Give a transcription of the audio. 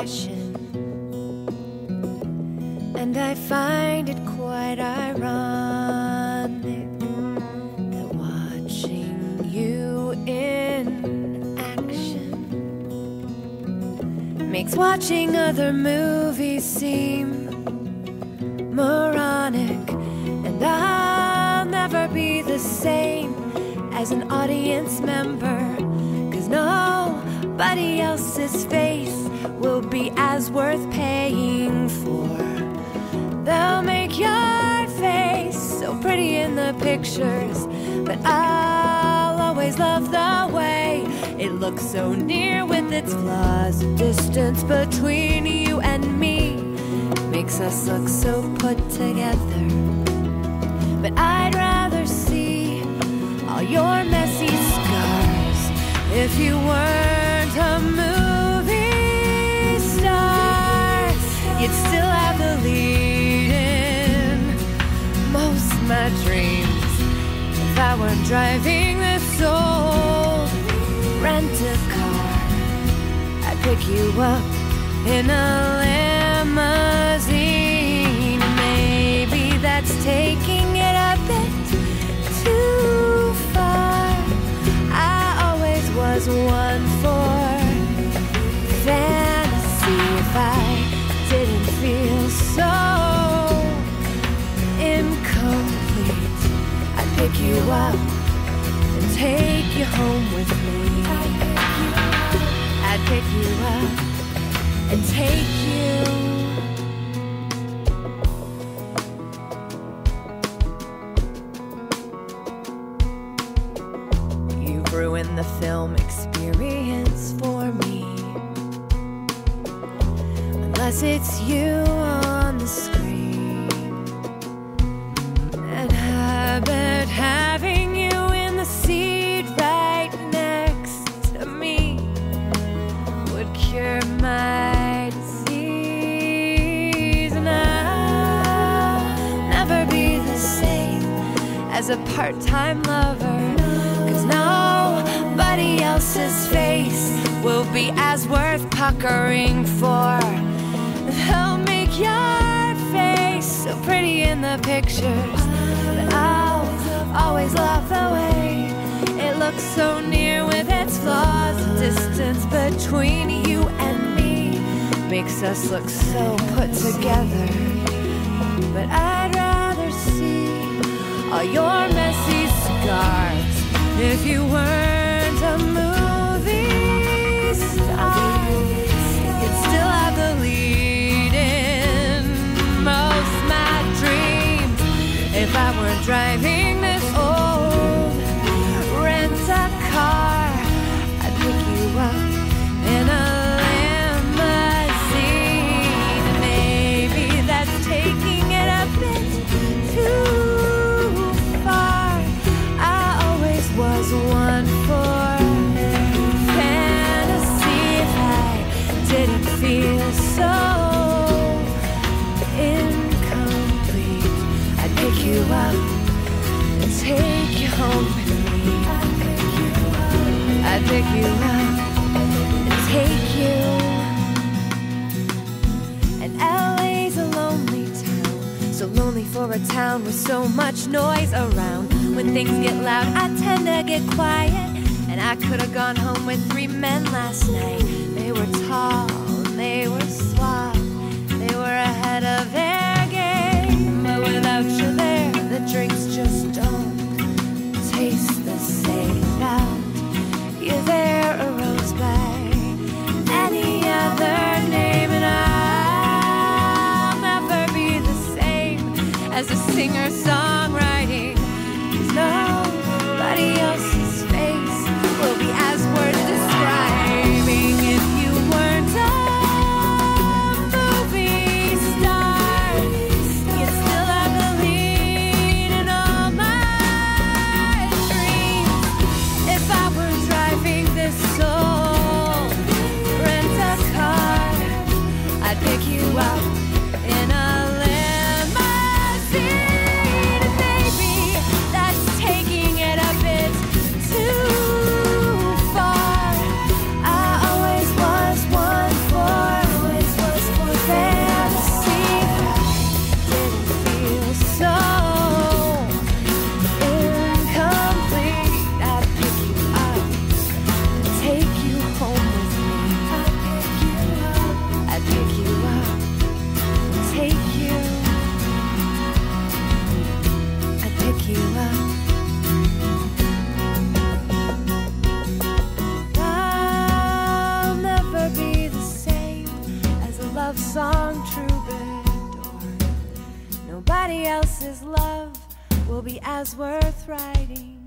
passion. And I find it quite ironic that watching you in action makes watching other movies seem moronic. And I'll never be the same as an audience member. Cause nobody else's face worth paying for. They'll make your face so pretty in the pictures, but I'll always love the way it looks so near with its flaws. Distance between you and me makes us look so put together. But I'd rather see all your messy scars if you Weren't driving this old rent a car, I'd pick you up in a limousine. Maybe that's taking it a bit too far. I always was one for pick you up and take you home with me. I'd pick you up and take you. You've ruined the film experience for me. Unless it's you on the screen. As a part time lover. Cause nobody else's face will be as worth puckering for. They'll make your face so pretty in the pictures. But I'll always love the way it looks so near with its flaws. The distance between you and me makes us look so put together. But I'd rather see all your messy scars if you weren't a movie star. You'd still have the lead in most my dreams if I weren't driving feel so incomplete, I'd pick you up and take you home with me. I'd pick you up and take you. And LA's a lonely town, so lonely for a town with so much noise around. When things get loud, I tend to get quiet. And I could have gone home with three men last night. They were tall, they were suave, they were ahead of their game. But without you there, the drinks just don't taste the same. Without you're there, arose by any other name, and I'll never be the same as a singer songwriting. I'd song troubadour. Nobody else's love will be as worth writing.